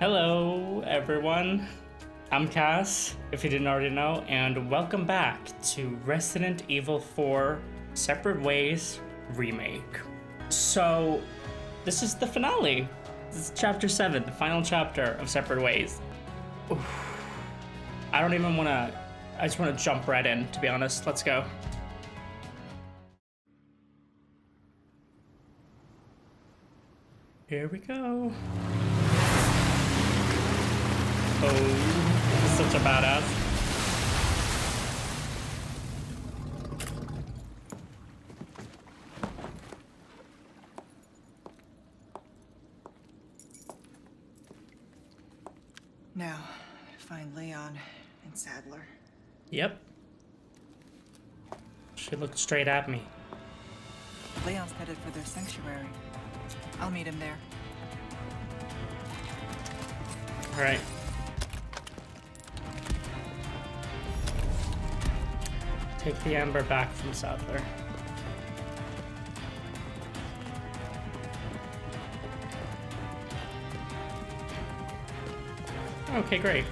Hello, everyone. I'm Cas, if you didn't already know, and welcome back to Resident Evil 4 Separate Ways Remake. So, this is the finale. This is chapter 7, the final chapter of Separate Ways. Oof. I don't even want to. I just want to jump right in, to be honest. Let's go. Here we go. Oh, such a badass. Now, find Leon and Saddler. Yep. She looked straight at me. Leon's headed for their sanctuary. I'll meet him there. Alright. Take the amber back from Saddler. Okay, great.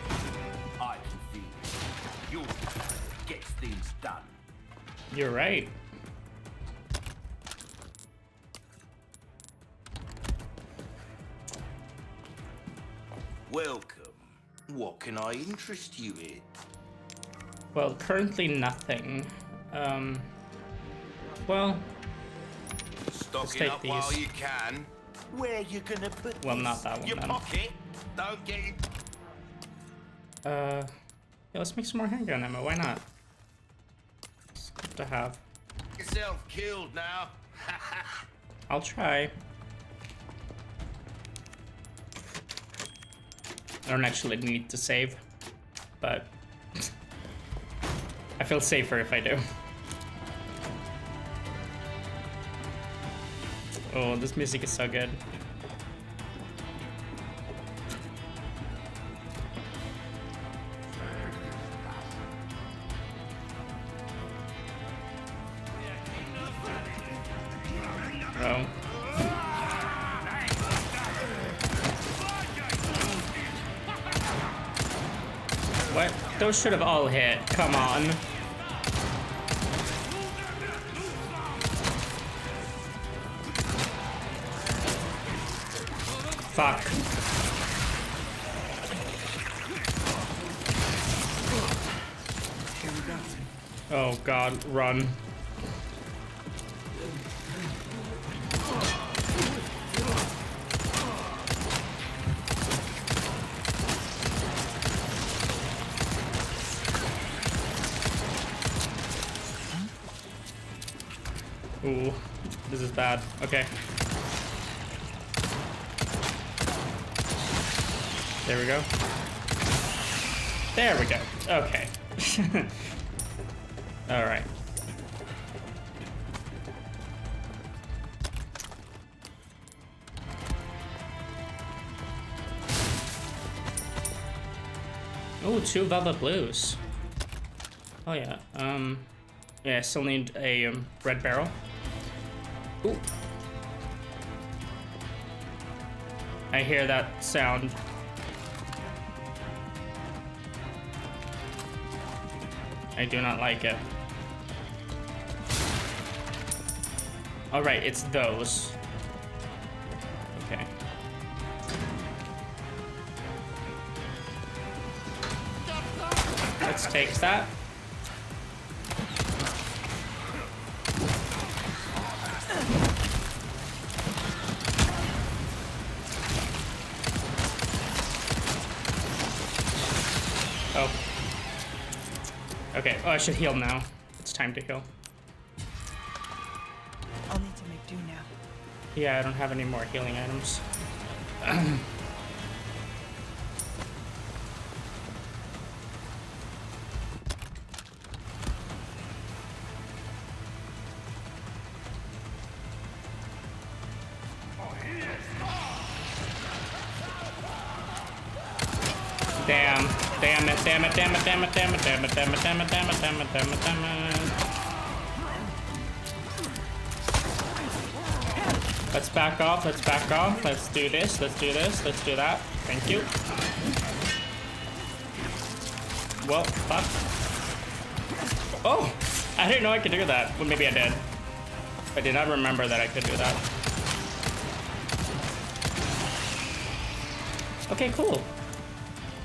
I can feel it. Your gets things done. You're right. Welcome. What can I interest you in? Well, currently nothing. Um, well, Stocking take up while you can. Where you gonna put Well, not that one Your then. pocket. Don't get it. uh, yeah, let's make some more handgun ammo. Why not? It's good to have. yourself killed now. I'll try. I don't actually need to save, but I feel safer if I do. Oh, this music is so good. Those should have all hit. Come on. Fuck. Oh god, run. There we go. Okay. All right. Oh, two velvet blues. Oh yeah. Um, yeah. Still need a um, red barrel. Ooh. I hear that sound. I do not like it. Alright, it's those. Okay. Let's take that. Okay, oh, I should heal now. It's time to heal. I'll need to make do now. Yeah, I don't have any more healing items. damn it, damn it, damn it, damn it, damn it, damn it, damn it, damn it, damn it. Let's back off. Let's back off. Let's do this. Let's do this. Let's do that. Thank you. Well, fuck. Oh! I didn't know I could do that. Well, maybe I did. I did not remember that I could do that. Okay, cool.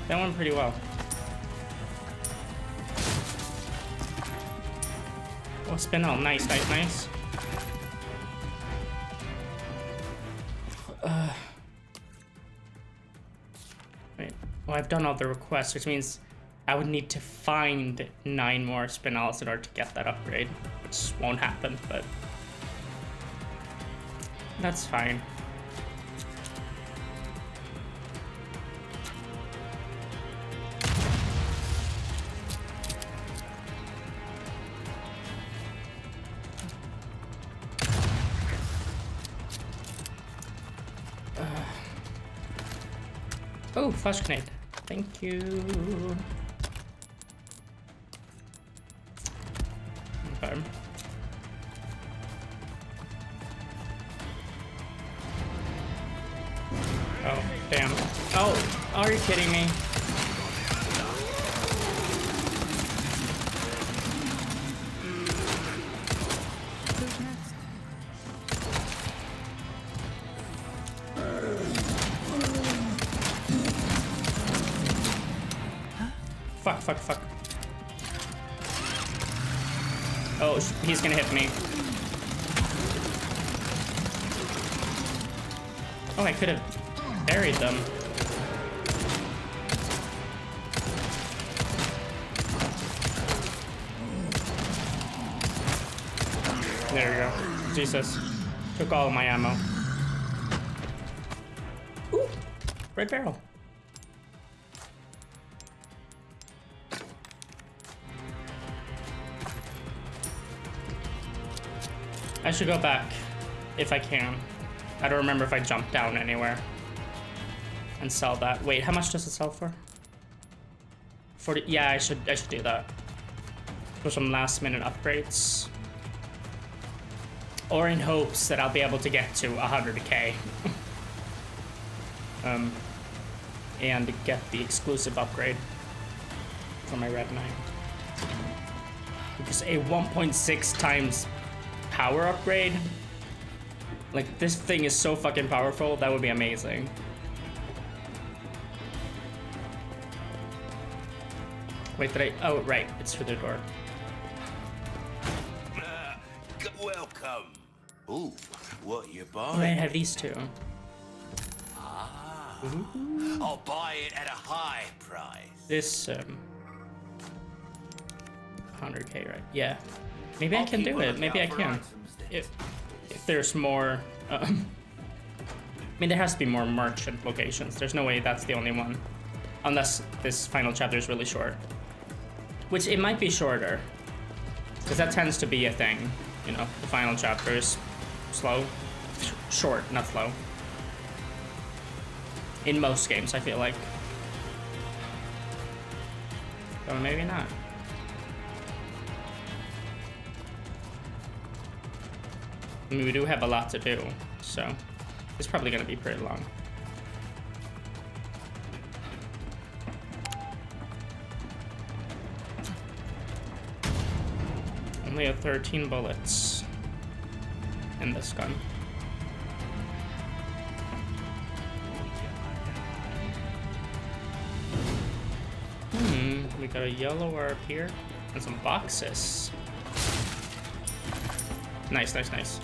That went pretty well. Oh, spinel. Nice, nice, nice. Uh, wait. Well, I've done all the requests, which means I would need to find nine more spinels in order to get that upgrade, which won't happen, but that's fine. Flash grenade. Thank you. Okay. Oh, damn. Oh, are you kidding me? All of my ammo. Ooh, red barrel. I should go back if I can. I don't remember if I jumped down anywhere and sell that. Wait, how much does it sell for? 40. Yeah, I should I should do that for some last minute upgrades. Or in hopes that I'll be able to get to 100k. um, and get the exclusive upgrade for my Red9. Because a 1.6 times power upgrade. Like, this thing is so fucking powerful, that would be amazing. Wait, did I? Oh, right, it's through the door. Oh, I have these two. Ah. I'll buy it at a high price. This, um... 100k, right? Yeah. Maybe I I'll can do it. Maybe I can. If, if there's more... Um, I mean, there has to be more merchant locations. There's no way that's the only one. Unless this final chapter is really short. Which it might be shorter. Because that tends to be a thing. You know, the final chapter is slow. Sh- short, not slow. In most games, I feel like. But maybe not. I mean, we do have a lot to do, so it's probably going to be pretty long. Only have 13 bullets in this gun. A yellow orb here and some boxes. Nice, nice, nice.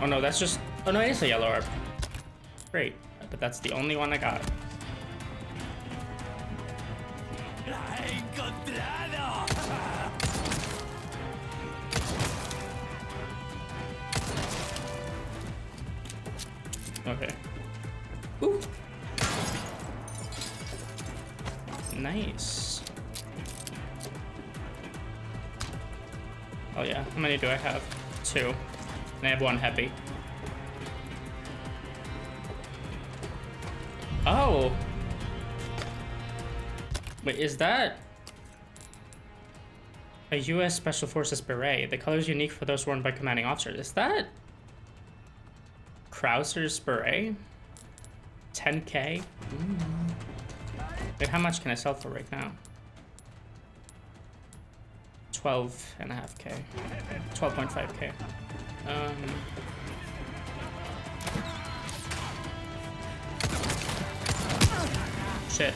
Oh no, that's just. Oh no, it is a yellow orb. Great, but that's the only one I got. And I have one heavy. Oh! Wait, is that A U.S. Special Forces beret. The color is unique for those worn by commanding officers. Is that Krauser's beret? 10k? Mm. Wait, how much can I sell for right now? 12 and a half k. 12.5k. Um, shit.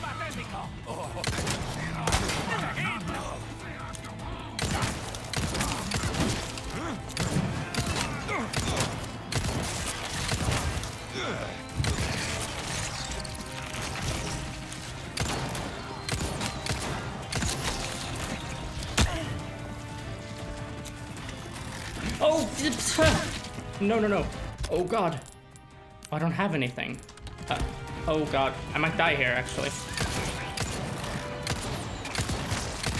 No, no, no. Oh god. I don't have anything. Uh, oh god, I might die here actually.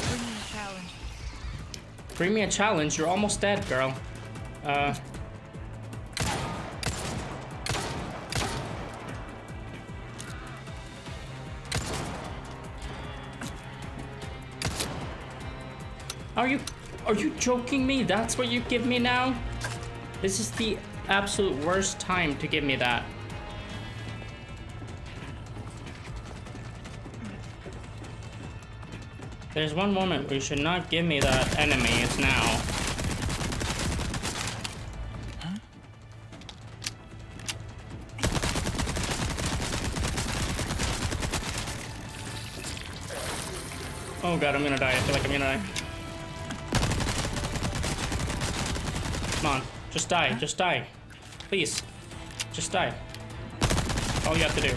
Bring me a challenge. Bring me a challenge. You're almost dead, girl. Uh. Are you are you joking me? That's what you give me now? This is the absolute worst time to give me that. There's one moment where you should not give me that enemy. It's now. Oh god, I'm gonna die. I feel like I'm gonna die. Just die, just die. Please, just die. All you have to do.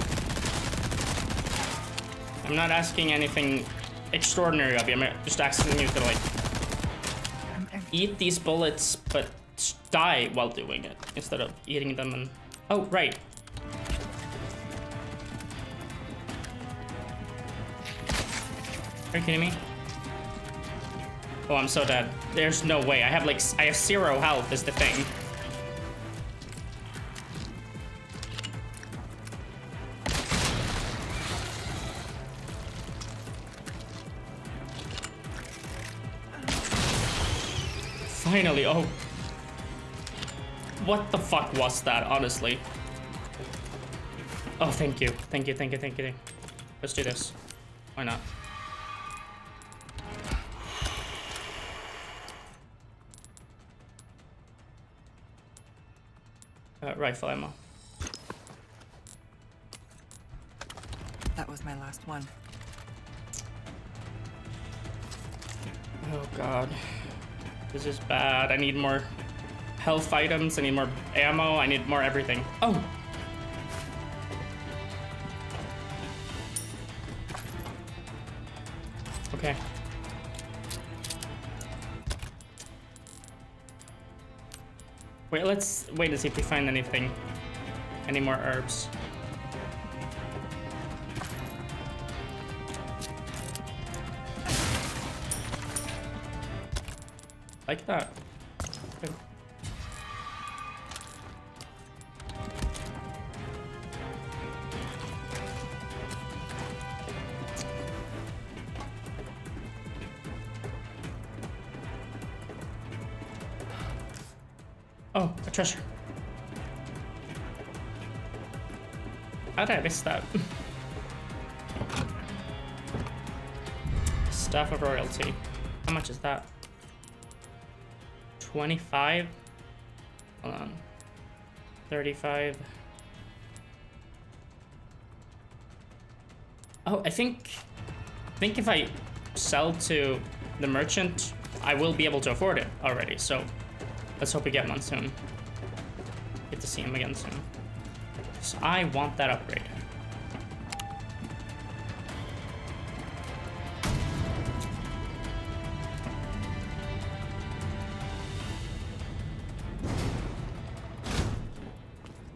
I'm not asking anything extraordinary of you. I'm just asking you to like eat these bullets, but die while doing it instead of eating them and. Oh right. Are you kidding me? Oh, I'm so dead. There's no way. I have like I have zero health. Is the thing. Finally, oh. What the fuck was that, honestly? Oh, thank you. Thank you, thank you, thank you. Let's do this. Why not? Uh, rifle ammo. That was my last one. Oh god. This is bad. I need more health items. I need more ammo. I need more everything. Oh! Okay. Wait, let's wait and see if we find anything. Any more herbs. Like that. I miss that? Staff of Royalty. How much is that? 25? Hold on. 35. Oh, I think... I think if I sell to the merchant, I will be able to afford it already, so... Let's hope we get one soon. Get to see him again soon. So I want that upgrade.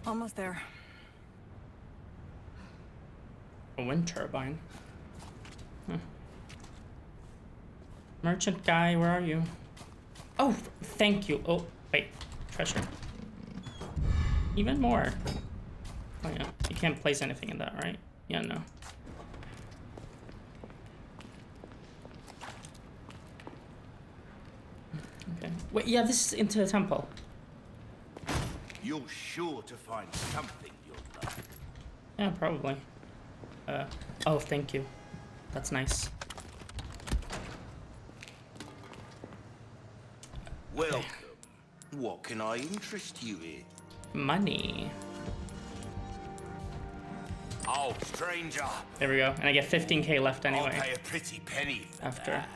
Almost there. A wind turbine. Huh. Merchant guy, where are you? Oh, thank you. Oh, wait. Treasure. Even more. Oh yeah, you can't place anything in that, right? Yeah, no. Okay. Wait, yeah, this is into the temple. You're sure to find something you'll like. Yeah, probably. Uh, oh, thank you. That's nice. Welcome. What can I interest you in? Money. Oh, stranger. There we go. And I get 15k left I'll anyway. pay a pretty penny After. that.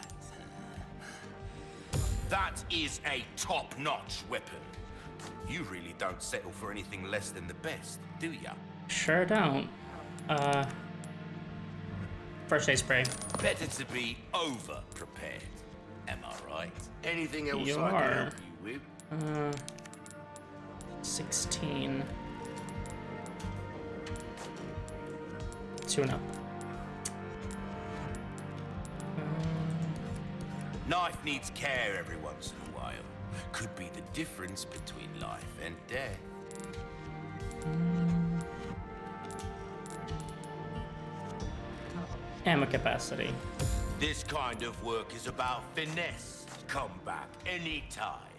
That is a top-notch weapon. You really don't settle for anything less than the best, do ya? Sure don't. Uh, first aid spray. Better to be over-prepared. Am I right? Anything else You I are. can help you with? Uh, 16. Tune up. Um, Knife needs care every once in a while. Could be the difference between life and death. Ammo capacity. This kind of work is about finesse. Come back anytime.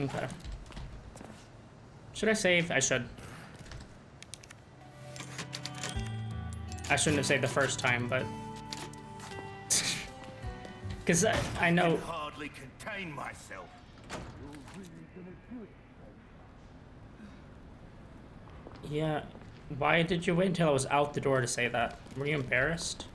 Okay. Should I save? I should. I shouldn't have saved the first time, but... Because I, I know... Hardly contain myself. Yeah. Why did you wait until I was out the door to say that? Were you embarrassed?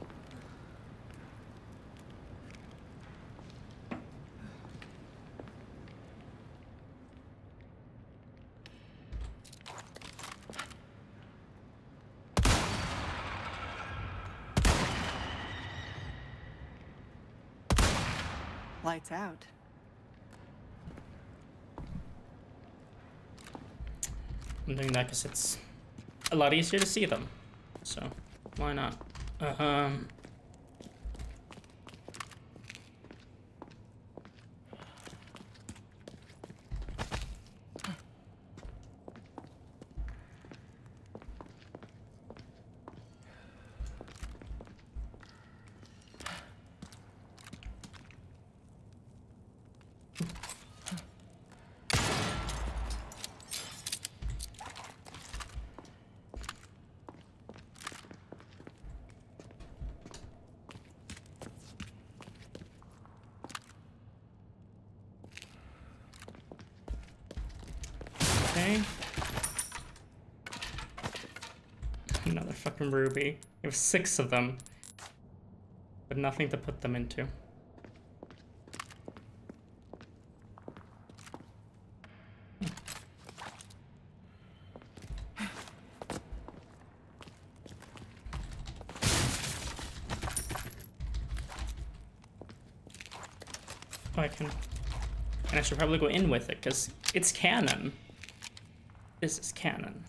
Lights out. I'm doing that because it's a lot easier to see them. So, why not? Uh. Okay. Fucking ruby. You have six of them. But nothing to put them into. Oh, I can... And I should probably go in with it, because it's canon. This is canon.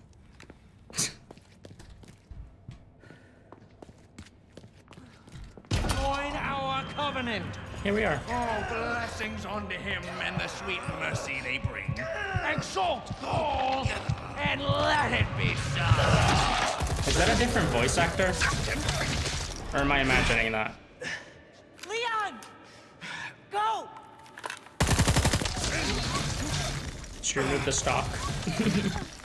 Join our covenant. Here we are. All blessings unto him and the sweet mercy they bring. Exalt all and let it be so. Is that a different voice actor? Or am I imagining that? Leon! Go! Should remove the stock.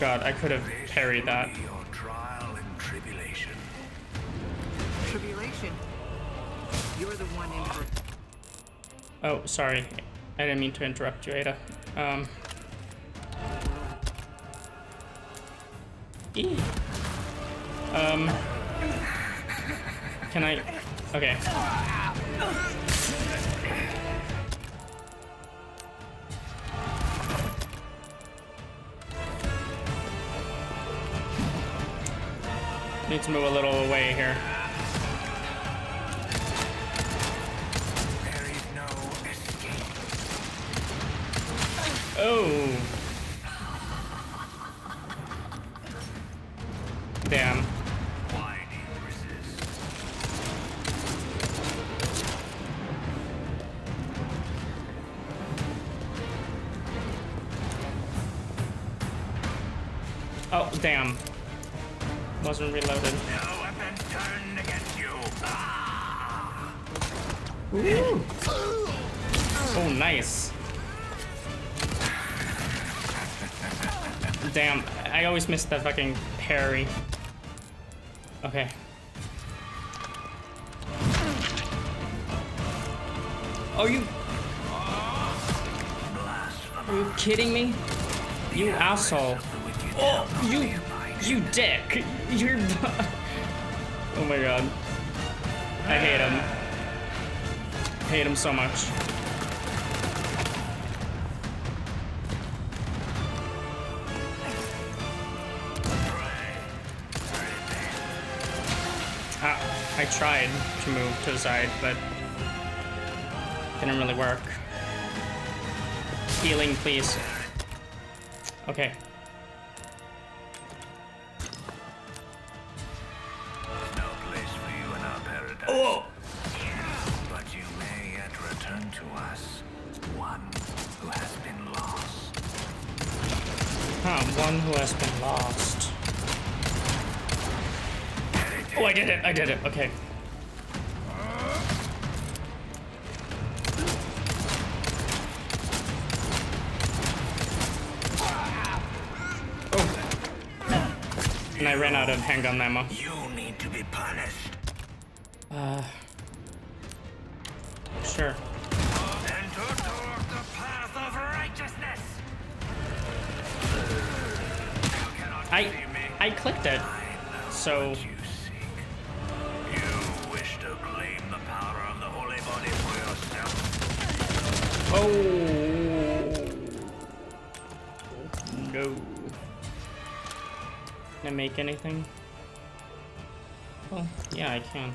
god, I could have parried that. Your trial and tribulation. Tribulation. You're the one in. Oh, sorry. I didn't mean to interrupt you, Ada. Um. E. Um. Can I? Okay. Need to move a little away here. No. Oh. Damn. Oh, damn. Wasn't reloaded. No weapon turned against you. Oh, nice. Damn, I always miss that fucking parry. Okay. Are you... Are you kidding me? You asshole. Oh, you... You dick. You're... oh my god. I hate him. hate him so much. Ah, I tried to move to the side, but didn't really work. Healing, please. Okay. Ammo. You need to be punished. Uh. Sure. And toward the path of righteousness. I. I clicked it. So You wish to claim the power of the holy body for yourself. Oh no. Can I make anything? Well, yeah, I can.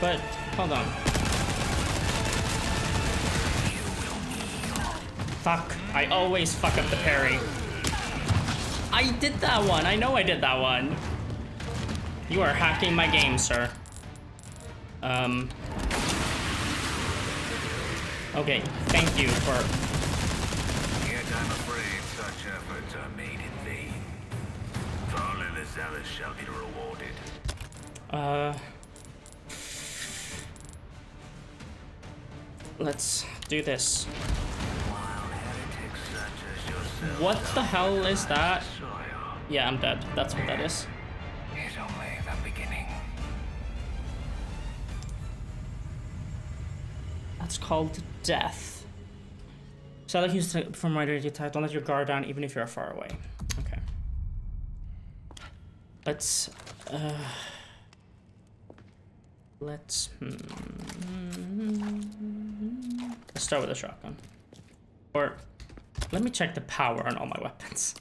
But hold on. Fuck! I always fuck up the parry. I did that one. I know I did that one. You are hacking my game, sir. Um. Okay, thank you for do this. While heretics such as yourself What the hell is that? Yeah, I'm dead. That's what that is. is only the beginning. That's called death. So I like use it from writer to type. Don't let your guard down, even if you're far away. Okay. Let's. Uh, let's. Hmm, let's start with a shotgun. Or let me check the power on all my weapons.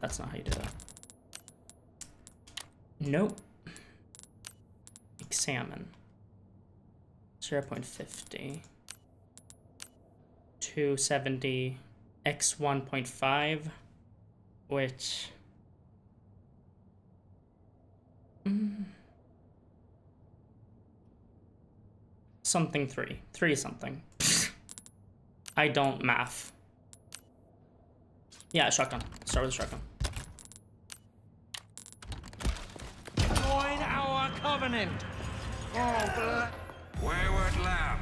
That's not how you do that. Nope. Examine. 0.50 270 x 1.5 which Mm. Something 3 3 something I don't math yeah shotgun start with a shotgun Join our covenant. Oh, blood. Wayward lamb,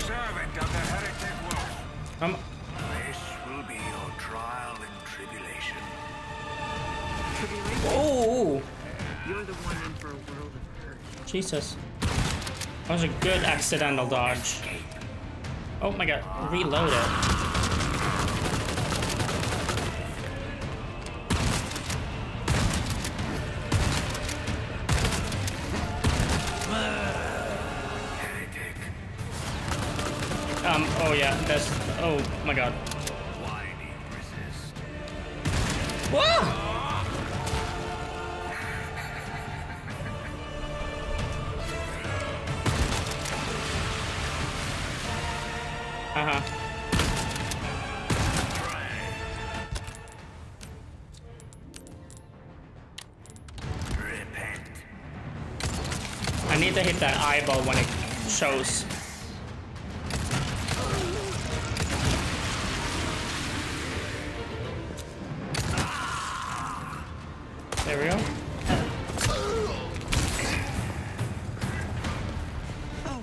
servant of the heretic wolf. um This will be your trial and tribulation. oh You're the one in for a world of hurt. Jesus that was a good accidental dodge. Oh my god, reload it. Um, oh yeah, that's, oh my god. When it shows. There we go. Oh,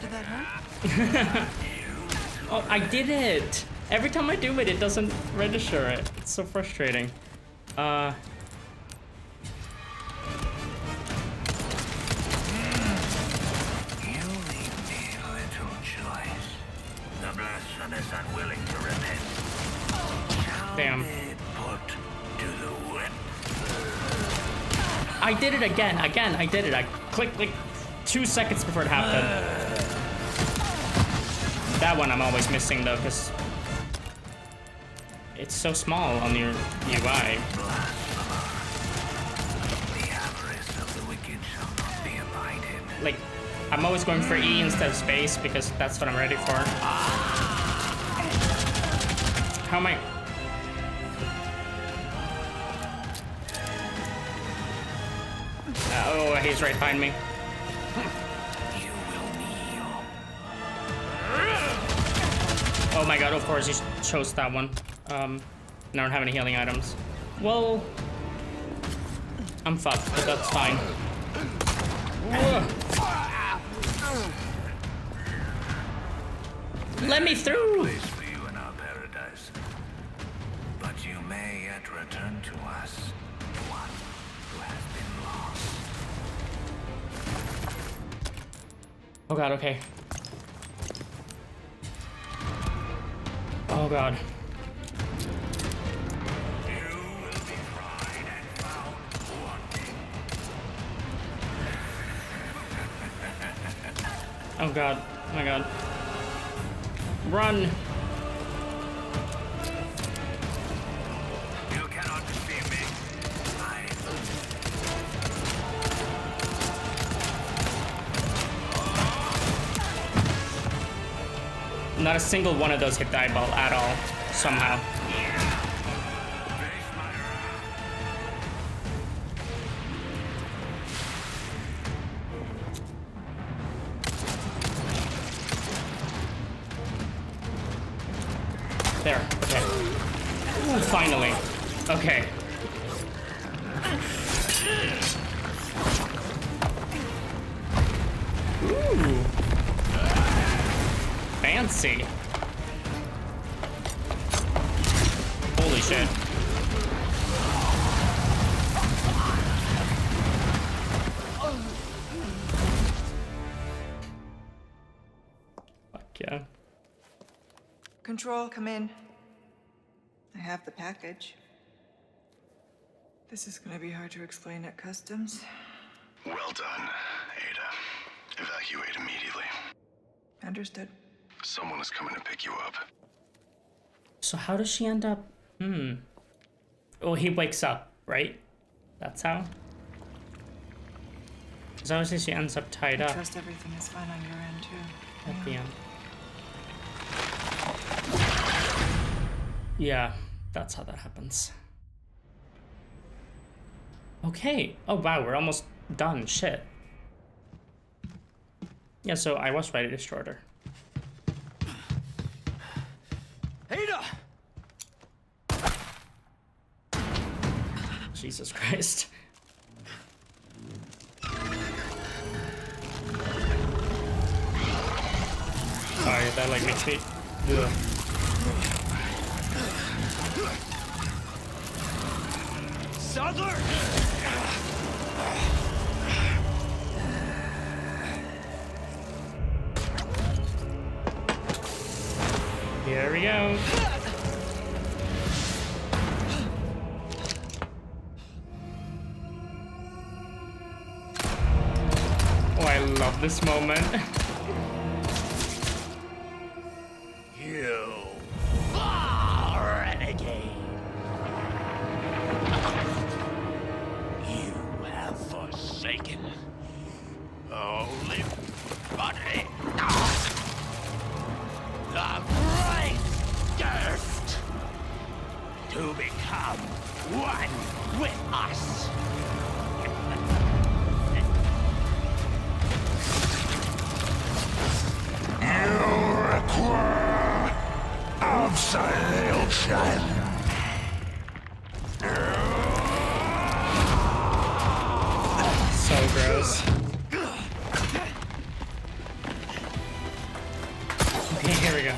did that hurt? Oh, I did it! Every time I do it, it doesn't register it. It's so frustrating. Uh... it again, again, I did it. I clicked like two seconds before it happened. That one I'm always missing though, because it's so small on your UI. Like, I'm always going for E instead of space because that's what I'm ready for. How am I? He's right behind me. Oh my god, of course he chose that one. Um, I don't have any healing items. Well, I'm fucked, but that's fine. Let me through! Place for you in our paradise. But you may yet return to us. Oh god, okay. Oh god. Oh god. Oh my god. Run! Not a single one of those hit the eyeball at all, somehow. Come in. I have the package. This is gonna be hard to explain at customs. Well done, Ada. Evacuate immediately. Understood. Someone is coming to pick you up. So how does she end up? Hmm. Oh, he wakes up, right? That's how. Because obviously she ends up tied I up trust everything is fine on your end, too. at the end. Yeah, that's how that happens. Okay. Oh wow, we're almost done. Shit. Yeah, so I was ready to destroy her. Ada! Jesus Christ. Sorry, that like makes me. Ugh. Saddler! Here we go. Oh, I love this moment. So gross. Okay, here we go.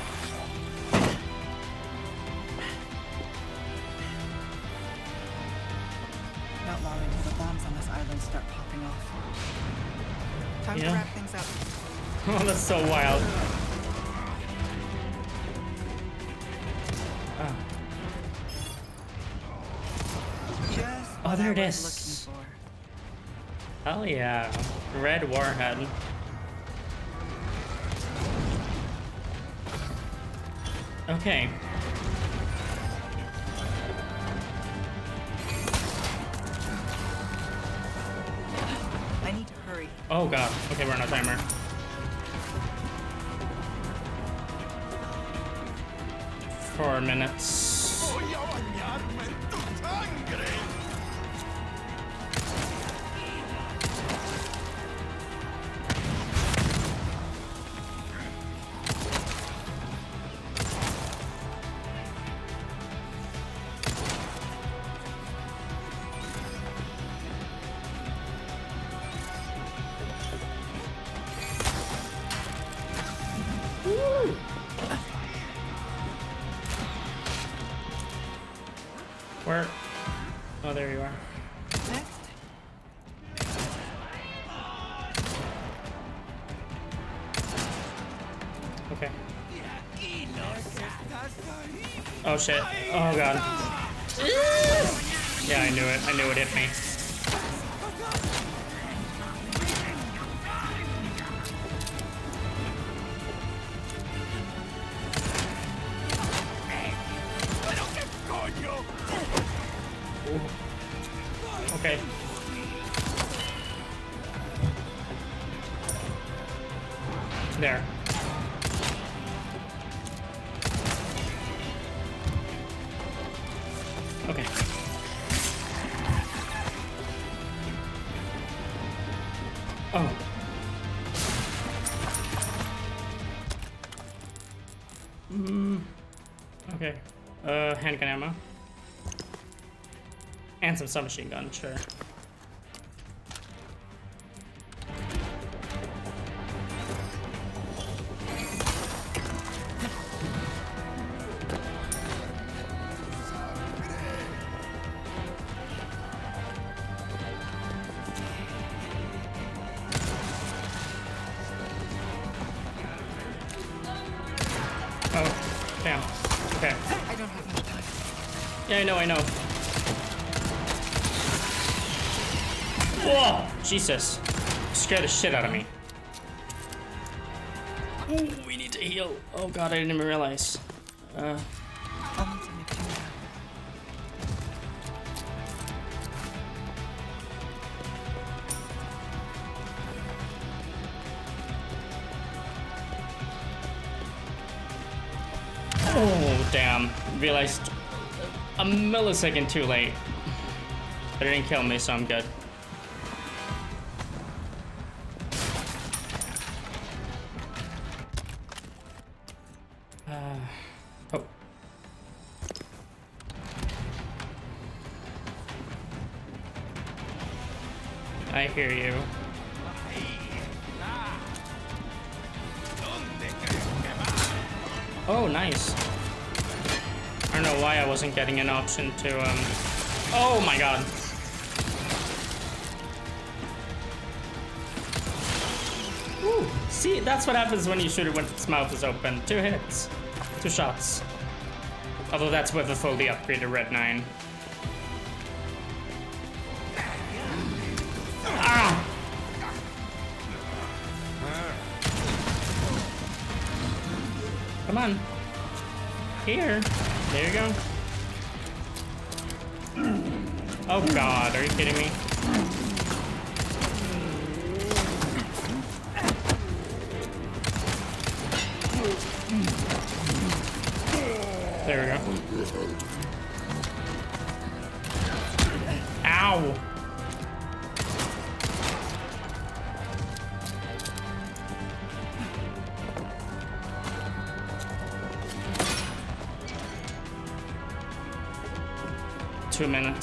Not long until the bombs on this island start popping off. Time Yeah. to wrap things up. Oh, that's so wild. Oh, Just Oh, there it is. Hell yeah. Red Warhead. Okay. I need to hurry. Oh god. Okay, we're on a timer. Four minutes. There. Okay. Oh. Mm. Okay. Uh, handgun ammo. And some submachine gun, sure. Jesus. Scared the shit out of me. Ooh, we need to heal. Oh god, I didn't even realize. Uh, I'll need to make do now. oh, damn. Realized a millisecond too late. But it didn't kill me, so I'm good. Hear you. Oh, nice. I don't know why I wasn't getting an option to, um... Oh my god. Ooh, see, that's what happens when you shoot it when its mouth is open. Two hits. Two shots. Although that's with the fully upgraded Red 9. On. Here. There you go. Oh god, are you kidding me? There we go. Ow! Two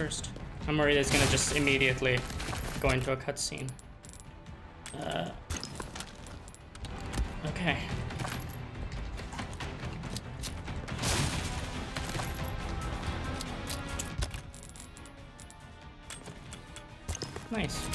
first. I'm worried it's gonna just immediately go into a cutscene. Uh, okay. Nice.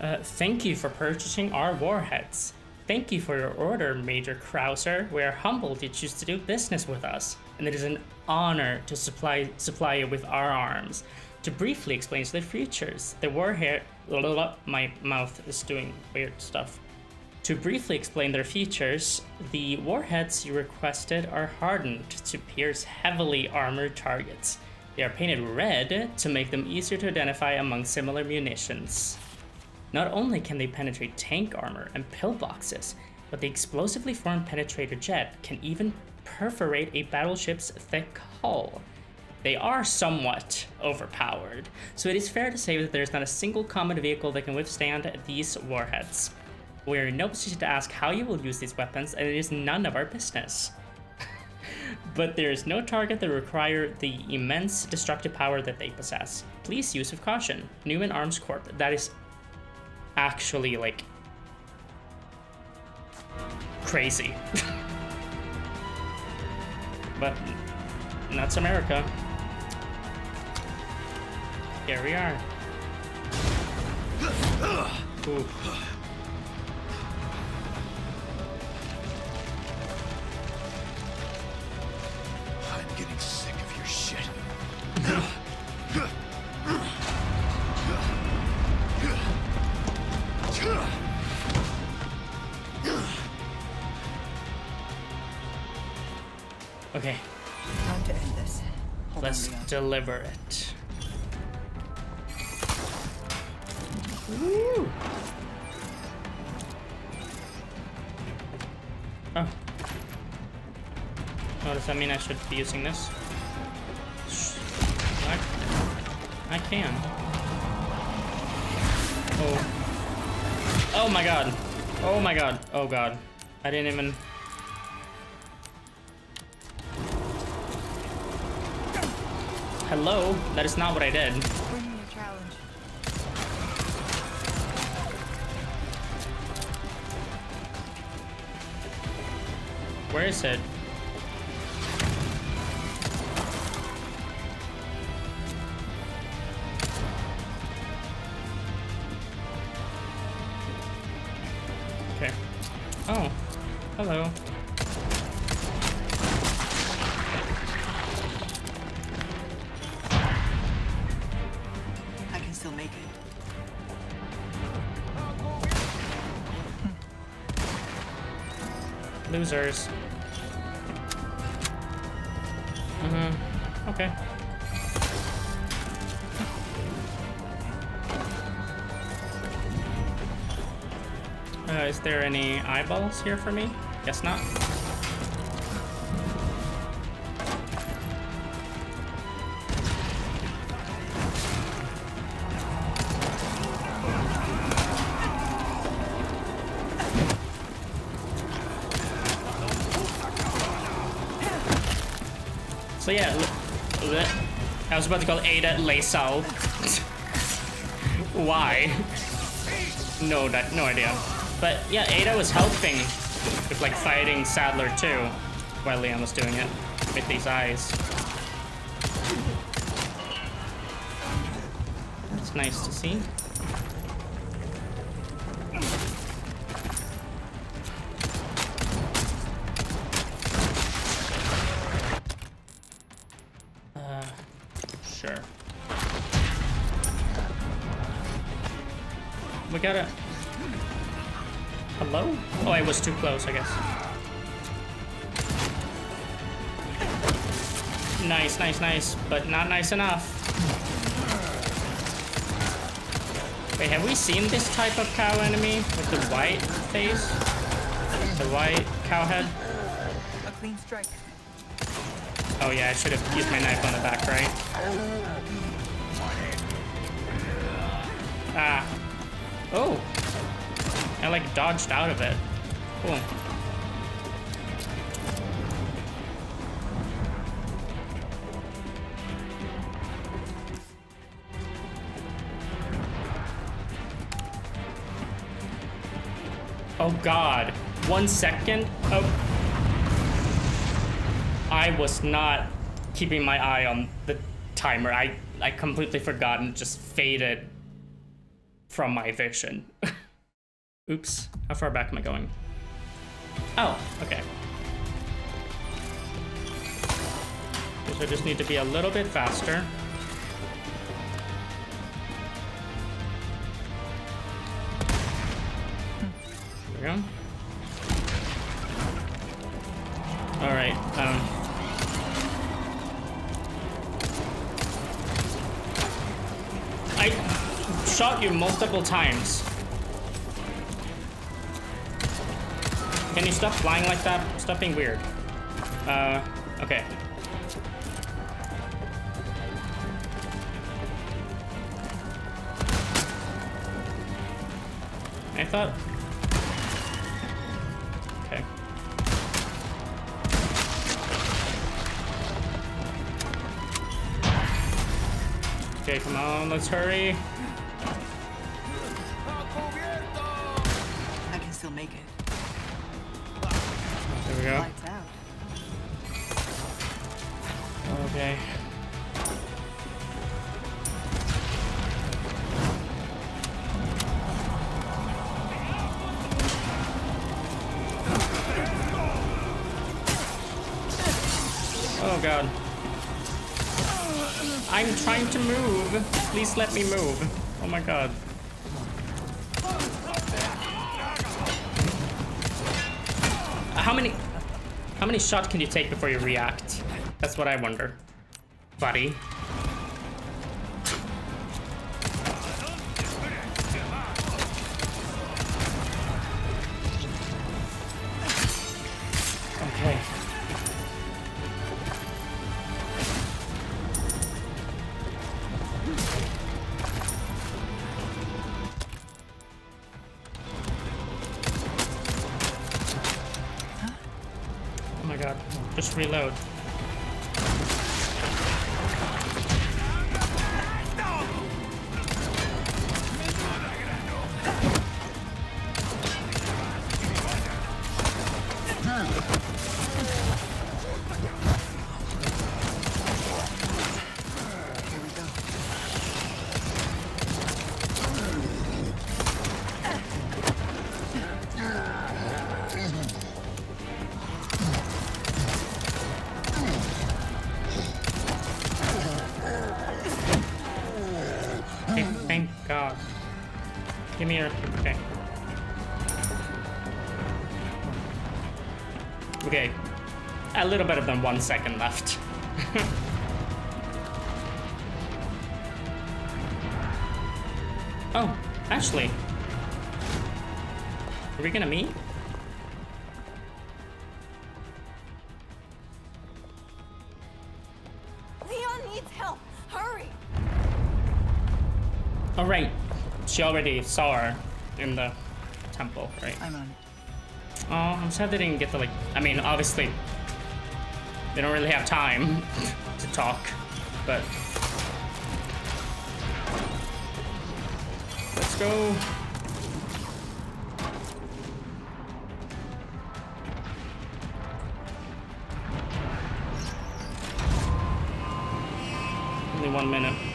Uh, thank you for purchasing our warheads. Thank you for your order, Major Krauser. We are humbled you choose to do business with us, and it is an honor to supply supply you with our arms. To briefly explain their features, the warhead. My mouth is doing weird stuff. To briefly explain their features, the warheads you requested are hardened to pierce heavily armored targets. They are painted red to make them easier to identify among similar munitions. Not only can they penetrate tank armor and pillboxes, but the explosively formed penetrator jet can even perforate a battleship's thick hull. They are somewhat overpowered, so it is fair to say that there is not a single combat vehicle that can withstand these warheads. We are in no position to ask how you will use these weapons, and it is none of our business. but there is no target that require the immense destructive power that they possess. Please use with caution. Newman Arms Corp. That is actually like crazy. but that's America. Here we are. Ooh. I'm getting sick of your shit. deliver it. Oh. Oh, does that mean I should be using this? What? I can. Oh. Oh my god. Oh my god. Oh god. I didn't even... Hello? That is not what I did. Bring me a challenge. Where is it? Losers. Mm-hmm. Okay. Uh, is there any eyeballs here for me? Guess not. I was about to call Ada Laysal. Why? No, that, no idea. But yeah, Ada was helping with like fighting Saddler too, while Leon was doing it with these eyes. That's nice to see. Nice, but not nice enough. Wait, have we seen this type of cow enemy with the white face? The white cow head? A clean strike. Oh yeah, I should have used my knife on the back, right? Ah. Oh. I like dodged out of it. Cool. Oh god. One second. Oh. I was not keeping my eye on the timer. I, I completely forgot and just faded from my vision. Oops. How far back am I going? Oh, okay. Guess I just need to be a little bit faster. Go. Alright, um... I shot you multiple times. Can you stop flying like that? Stop being weird. Uh, okay. I thought... Okay, come on, let's hurry. I can still make it. There we go. Okay. Oh god. I'm trying to move. Please let me move. Oh my god. How many how many shots can you take before you react? That's what I wonder. Buddy. One second left. oh, actually. Are we gonna meet? Leon needs help. Hurry. Oh, right. She already saw her in the temple, right? I'm on it. Oh, I'm sad they didn't get to like. I mean, obviously, they don't really have time to talk, but let's go. Only one minute.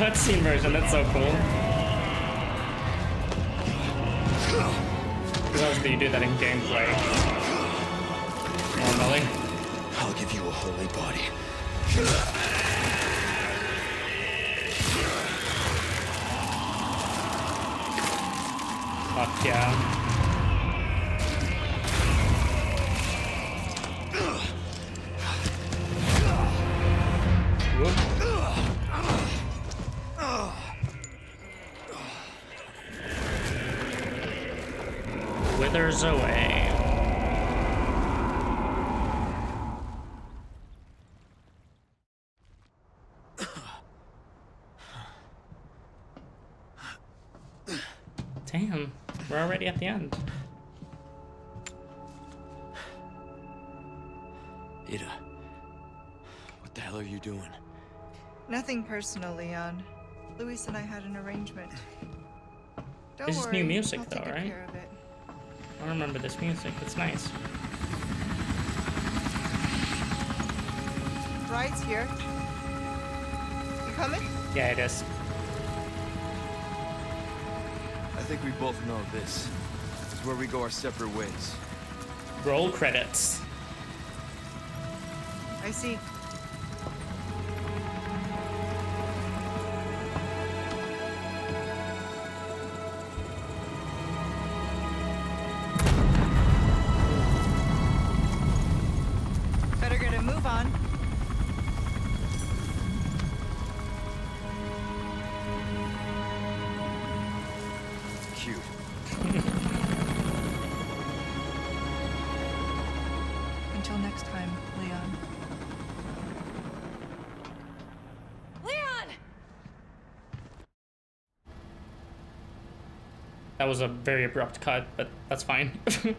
Cutscene version, that's so cool. Else do you do that in gameplay? Normally. I'll give you a holy body. Fuck yeah. Personal, Leon. Luis and I had an arrangement. Don't This is worry, new music I'll though, take right? care of it. I remember this music, it's nice. Ride's here. You coming? Yeah, it is. I think we both know this. This is where we go our separate ways. Roll credits. I see. That was a very abrupt cut, but that's fine.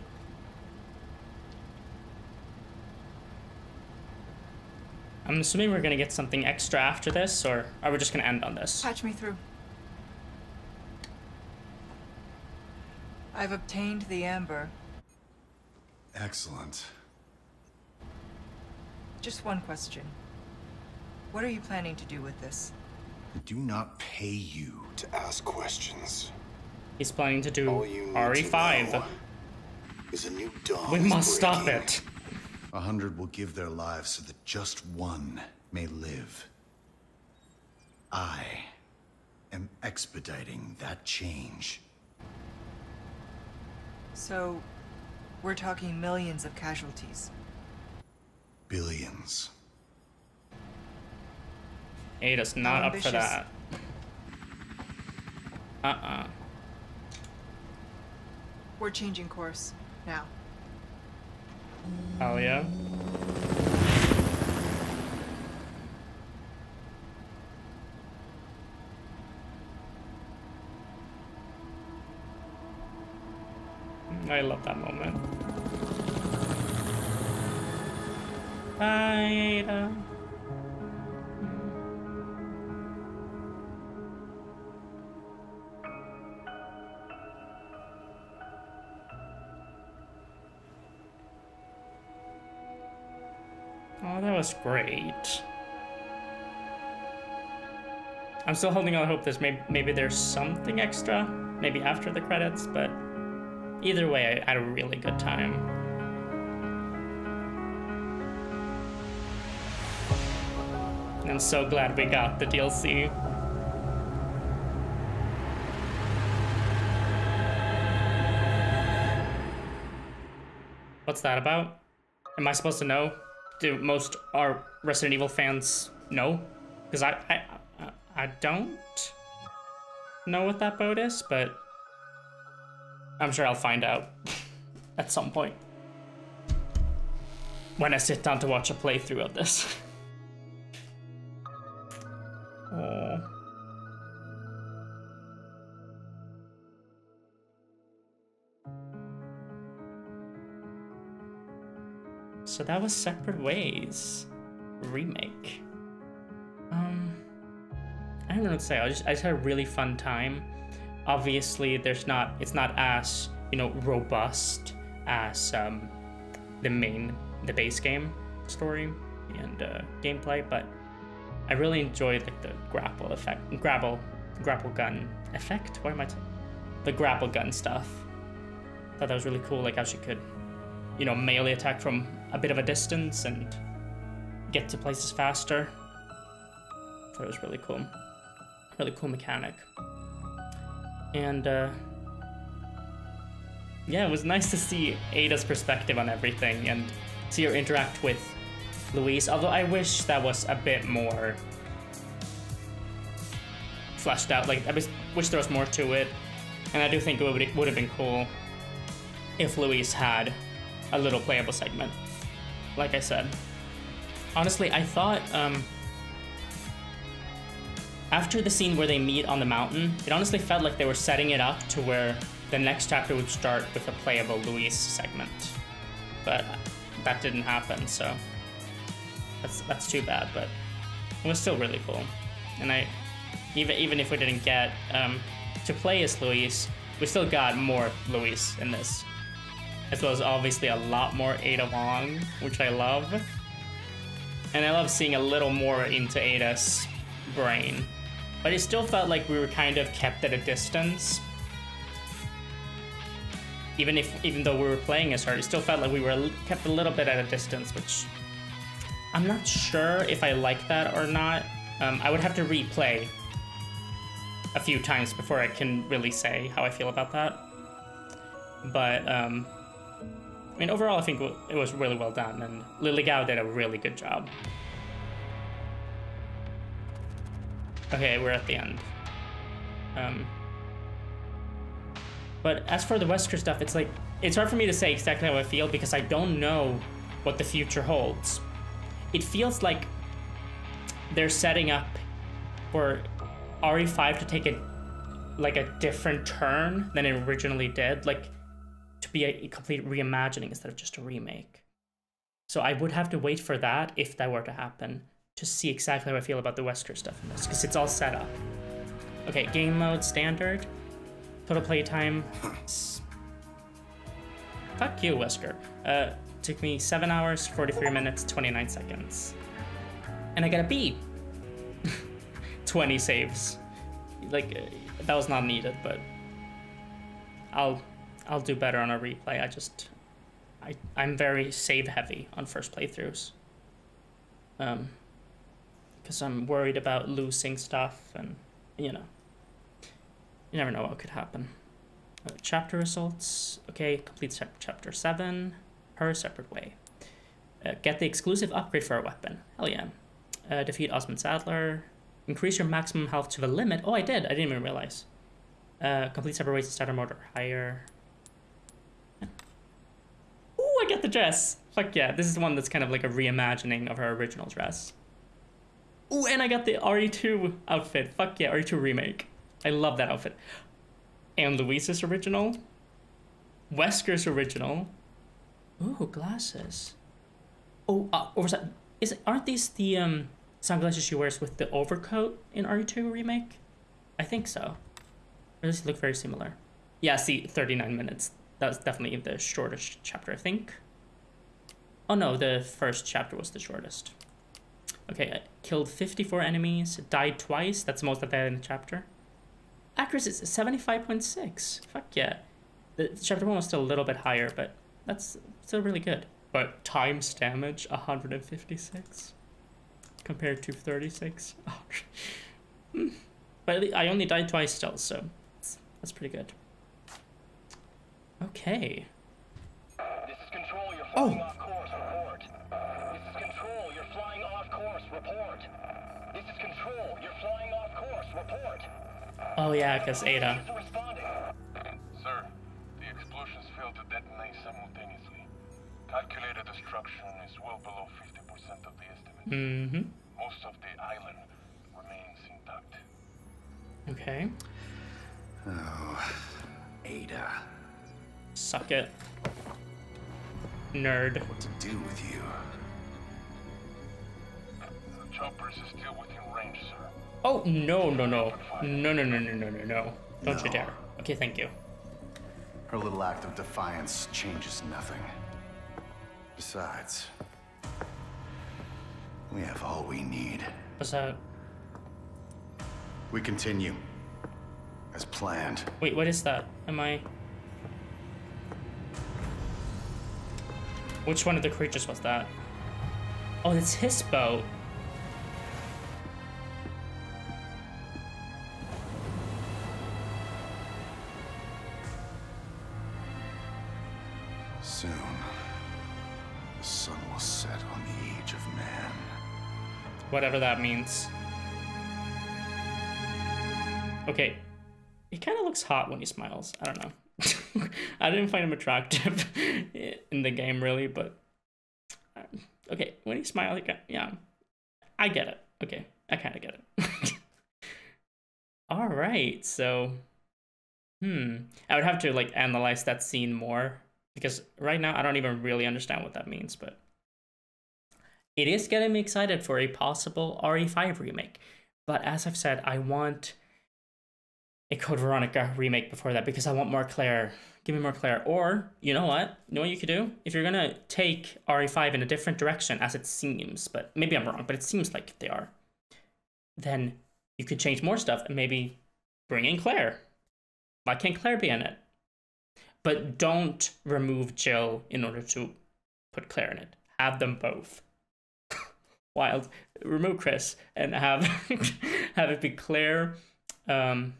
I'm assuming we're gonna get something extra after this, or are we just gonna end on this? Patch me through. I've obtained the amber. Excellent. Just one question. What are you planning to do with this? I do not pay you to ask questions. He's planning to do All you need to RE5. know is a new dawn We is must stop it. A hundred will give their lives so that just one may live. I am expediting that change. So, we're talking millions of casualties. Billions. Ada's not How up for that. Uh-uh. We're changing course. Now. Hell yeah. I love that moment. Bye, Ada. Was great. I'm still holding out hope there's maybe, maybe there's something extra, maybe after the credits, but either way, I had a really good time. I'm so glad we got the DLC. What's that about? Am I supposed to know? Do most our Resident Evil fans know? Because I, I, I, don't know what that boat is, but I'm sure I'll find out at some point when I sit down to watch a playthrough of this. Oh. So that was Separate Ways remake. Um, I don't know what to say. I just I just had a really fun time. Obviously, there's not it's not as you know robust as um, the main the base game story and uh, gameplay, but I really enjoyed like the grapple effect, grapple, grapple gun effect. Why am I? T- the grapple gun stuff. Thought that was really cool. Like how she could, you know, melee attack from a bit of a distance and get to places faster. Thought it was really cool. Really cool mechanic. And uh, yeah, it was nice to see Ada's perspective on everything and see her interact with Luis. Although I wish that was a bit more fleshed out. Like I wish there was more to it, and I do think it would would have been cool if Luis had a little playable segment. Like I said, honestly, I thought um, after the scene where they meet on the mountain, it honestly felt like they were setting it up to where the next chapter would start with a playable Luis segment, but that didn't happen. So that's that's too bad, but it was still really cool. And I, even even if we didn't get um, to play as Luis, we still got more Luis in this, as well as obviously a lot more Ada Wong, which I love. And I love seeing a little more into Ada's brain, but it still felt like we were kind of kept at a distance. Even if, even though we were playing as her, it still felt like we were kept a little bit at a distance, which I'm not sure if I like that or not. Um, I would have to replay a few times before I can really say how I feel about that. But, um, mean, overall, I think it was really well done, and Lily Gao did a really good job. Okay, we're at the end. Um, but as for the Wesker stuff, it's like, it's hard for me to say exactly how I feel because I don't know what the future holds it feels like they're setting up for RE5 to take a like a different turn than it originally did, like to be a complete reimagining instead of just a remake. So I would have to wait for that if that were to happen to see exactly how I feel about the Wesker stuff in this, because it's all set up. Okay, game mode standard. Total playtime. Fuck you, Wesker. Uh, Took me 7 hours, 43 minutes, 29 seconds. And I got a B. 20 saves. Like, uh, that was not needed, but I'll I'll do better on a replay. I just I I'm very save heavy on first playthroughs. Um because I'm worried about losing stuff and you know. You never know what could happen. Uh, chapter results. Okay, complete chapter 7 her separate way. Uh, get the exclusive upgrade for a weapon. Hell yeah. Uh, defeat Osmund Saddler. Increase your maximum health to the limit. Oh, I did. I didn't even realize. Uh, complete separate ways to starter mode or higher. Yeah. Ooh, I get the dress. Fuck yeah. This is the one that's kind of like a reimagining of her original dress. Ooh, and I got the RE2 outfit. Fuck yeah, RE2 remake. I love that outfit. And Luis's original. Wesker's original. Ooh, glasses. Oh, uh, or? Is aren't these the um sunglasses she wears with the overcoat in RE2 remake? I think so. Or does look very similar? Yeah, see, 39 minutes. That's definitely the shortest chapter, I think. Oh no, the first chapter was the shortest. Okay, I killed 54 enemies, died twice. That's the most I've in the chapter. Accuracy is 75.6. Fuck yeah. The chapter one was still a little bit higher, but that's still really good. But times damage 156 compared to 36. Hmm. but I only died twice still, so that's pretty good. Okay. This is control, you're flying oh. off course, report. This is control, you're flying off course, report. This is control, you're flying off course, report. Oh yeah, because Ada. Sir, the explosions failed to detonate simultaneously. Calculated destruction is well below 50% of the estimate. Mm-hmm. Most of the island remains intact. Okay. Oh, Ada. Suck it. Nerd. What to do with you? The choppers is still within range, sir. Oh, no, no, no. No, no, no, no, no, no, no. Don't no. you dare. Okay, thank you. Her little act of defiance changes nothing. Besides, we have all we need. What's that? We continue. As planned. Wait, what is that? Am I... Which one of the creatures was that? Oh, it's his boat. Soon, the sun will set on the age of man. Whatever that means. Okay. He kind of looks hot when he smiles. I don't know. I didn't find him attractive in the game, really, but... uh, Okay, when he smiles, he ki- yeah. I get it. Okay, I kind of get it. All right, so... Hmm. I would have to, like, analyze that scene more, because right now I don't even really understand what that means, but... It is getting me excited for a possible RE5 remake. But as I've said, I want a Code Veronica remake before that because I want more Claire. Give me more Claire. Or, you know what? You know what you could do? If you're gonna take RE5 in a different direction, as it seems, but maybe I'm wrong, but it seems like they are, then you could change more stuff and maybe bring in Claire. Why can't Claire be in it? But don't remove Jill in order to put Claire in it. Have them both wild. Remove Chris and have have it be Claire, um,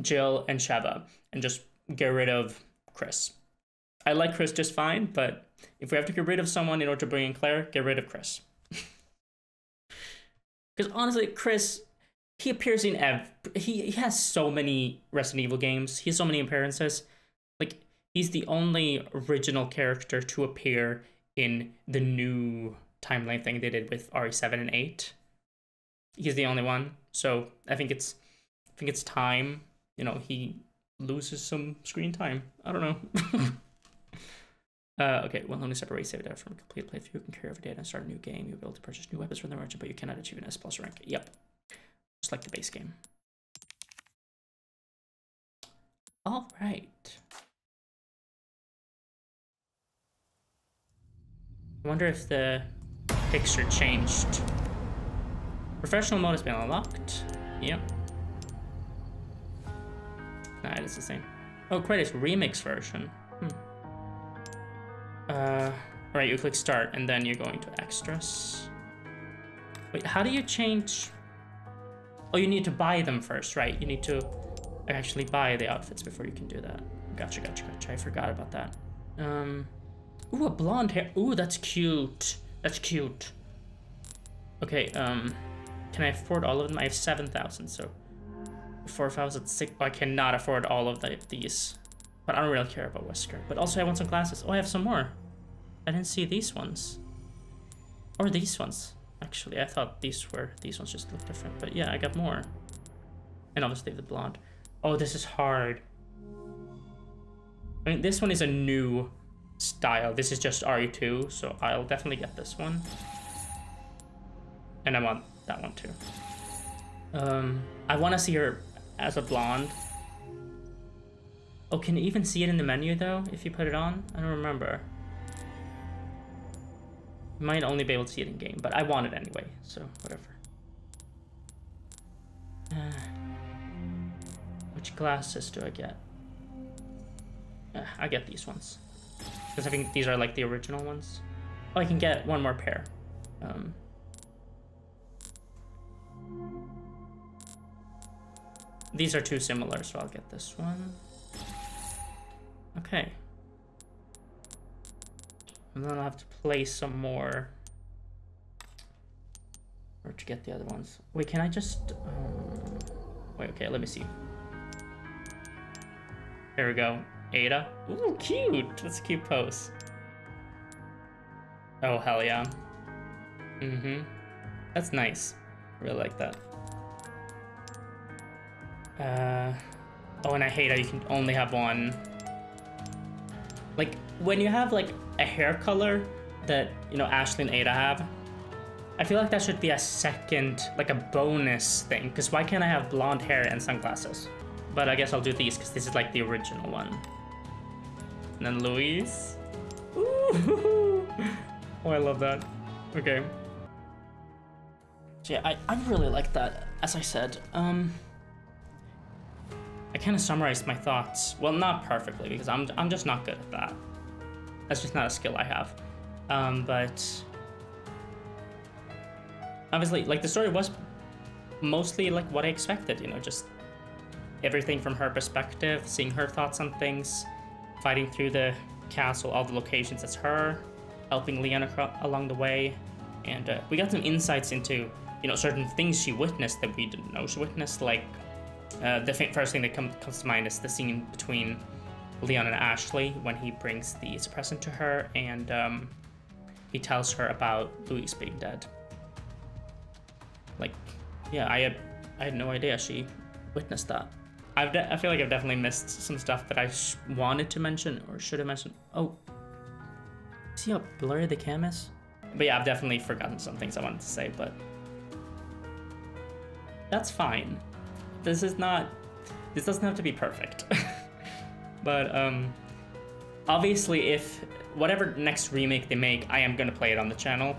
Jill, and Sheva, and just get rid of Chris. I like Chris just fine, but if we have to get rid of someone in order to bring in Claire, get rid of Chris. Because honestly, Chris, he appears in ev. He he has so many Resident Evil games. He has so many appearances. Like he's the only original character to appear in the new timeline thing they did with RE7 and 8. He's the only one. So I think it's I think it's time, you know, he loses some screen time. I don't know. uh, okay, well, only separate save data from a complete playthrough. You can carry over data and start a new game. You'll be able to purchase new weapons from the merchant, but you cannot achieve an S plus rank. Yep. Just like the base game. All right. I wonder if the picture changed. Professional mode has been unlocked. Yep. Nah, it is the same. Oh, great, it's remix version. Hmm. Uh, alright, you click start and then you're going to extras. Wait, how do you change? Oh, you need to buy them first, right? You need to actually buy the outfits before you can do that. Gotcha, gotcha, gotcha. I forgot about that. Um, ooh, a blonde hair. Ooh, that's cute. That's cute. Okay, um, can I afford all of them? I have 7,000, so 4,000, six. I cannot afford all of the, these. But I don't really care about Wesker. But also I want some glasses. Oh, I have some more. I didn't see these ones. Or these ones, actually. I thought these were, these ones just look different. But yeah, I got more. And obviously the blonde. Oh, this is hard. I mean, this one is a new style. This is just RE2, so I'll definitely get this one. And I want that one too. Um, I want to see her as a blonde. Oh, can you even see it in the menu though, if you put it on? I don't remember. You might only be able to see it in game, but I want it anyway, so whatever. Uh, which glasses do I get? Uh, I get these ones. Because I think these are like the original ones. Oh, I can get one more pair. Um, these are too similar, so I'll get this one. Okay. And then I'll have to place some more. Or to get the other ones. Wait, can I just... Um, wait, okay, let me see. There we go. Ada. Ooh, cute! That's a cute pose. Oh, hell yeah. Mm-hmm. That's nice. Really like that. Uh, oh, and I hate how you can only have one. Like, when you have, like, a hair color that, you know, Ashley and Ada have, I feel like that should be a second, like a bonus thing, because why can't I have blonde hair and sunglasses? But I guess I'll do these, because this is, like, the original one. And then Luis. Ooh, oh, I love that. Okay. So yeah, I, I really like that, as I said. Um, I kind of summarized my thoughts. Well, not perfectly, because I'm, I'm just not good at that. That's just not a skill I have. Um, but obviously, like the story was mostly like what I expected, you know, just everything from her perspective, seeing her thoughts on things, fighting through the castle, all the locations as her, helping Leon acro- along the way, and uh, we got some insights into you know certain things she witnessed that we didn't know she witnessed. Like uh, the first thing that com- comes to mind is the scene between Leon and Ashley when he brings the suppressant to her and um, he tells her about Luis being dead. Like, yeah, I had I had no idea she witnessed that. I've I feel like I've definitely missed some stuff that I wanted to mention or should have mentioned. Oh, see how blurry the cam is? But yeah, I've definitely forgotten some things I wanted to say, but that's fine. This is not. This doesn't have to be perfect. but um, obviously, if whatever next remake they make, I am gonna play it on the channel.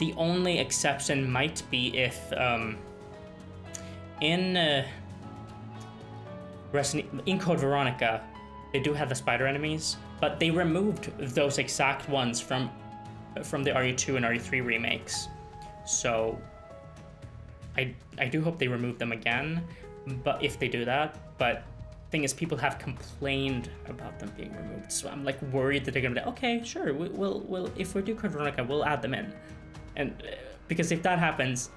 The only exception might be if um, in uh, in Code Veronica, they do have the spider enemies, but they removed those exact ones from from the RE2 and RE3 remakes. So I I do hope they remove them again, but if they do that, but thing is people have complained about them being removed. So I'm like worried that they're to be like, okay, sure, we, we'll we'll if we do Code Veronica, we'll add them in. And uh, because if that happens,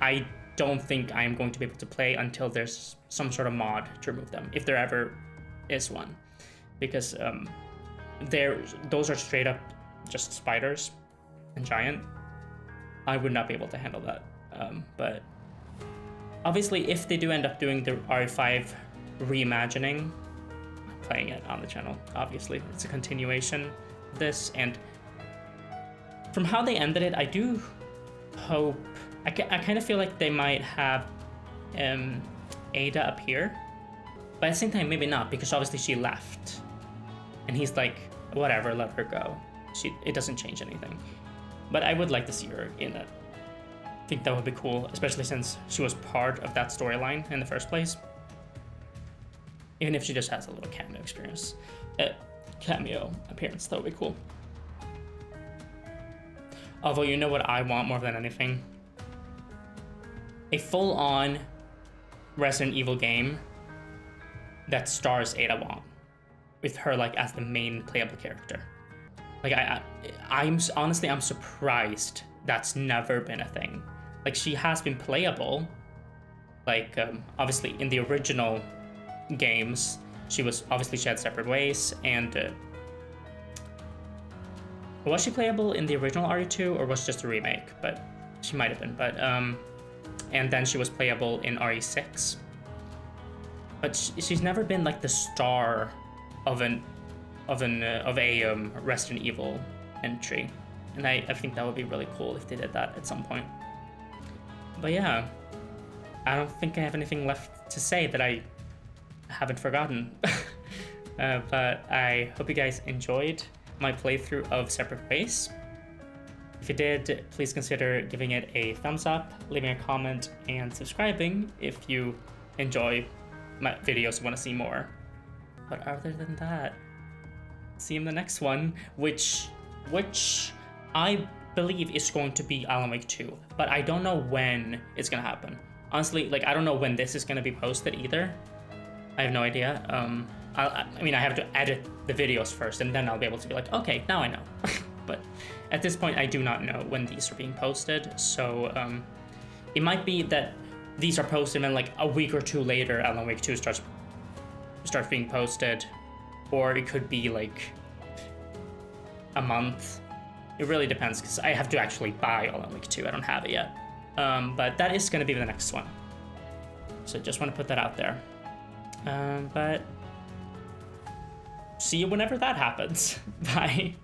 I don't think I am going to be able to play until there's some sort of mod to remove them, if there ever is one, because um, there those are straight up just spiders and giant. I would not be able to handle that, um, but obviously, if they do end up doing the RE5 reimagining, I'm playing it on the channel. Obviously, it's a continuation of this, and from how they ended it, I do hope I, I kind of feel like they might have um, Ada up here, but at the same time, maybe not because obviously she left, and he's like, whatever, let her go. She it doesn't change anything, but I would like to see her in it. I think that would be cool, especially since she was part of that storyline in the first place. Even if she just has a little cameo experience, uh, cameo appearance, that would be cool. Although you know what I want more than anything a full on Resident Evil game that stars Ada Wong with her like as the main playable character. Like I, I I'm honestly I'm surprised that's never been a thing. Like she has been playable. Like um, obviously in the original games, she was obviously she had separate ways and uh, was she playable in the original RE2 or was it just a remake? But she might have been. But um, and then she was playable in RE6. But she's never been like the star of an of an uh, of a um, Resident Evil entry, and I, I think that would be really cool if they did that at some point. But yeah, I don't think I have anything left to say that I haven't forgotten. uh, but I hope you guys enjoyed my playthrough of Separate Ways. If you did, please consider giving it a thumbs up, leaving a comment, and subscribing if you enjoy my videos and want to see more. But other than that, see you in the next one, which which I believe it's going to be Alan Wake 2, but I don't know when it's gonna happen. Honestly, like I don't know when this is gonna be posted either. I have no idea. Um, I, I mean, I have to edit the videos first, and then I'll be able to be like, okay, now I know. but at this point, I do not know when these are being posted, so um, it might be that these are posted and then like a week or two later, Alan Wake 2 starts starts being posted, or it could be like a month. It really depends because I have to actually buy Alan Wake 2. I don't have it yet, um, but that is going to be the next one. So just want to put that out there. Um, but see you whenever that happens. Bye.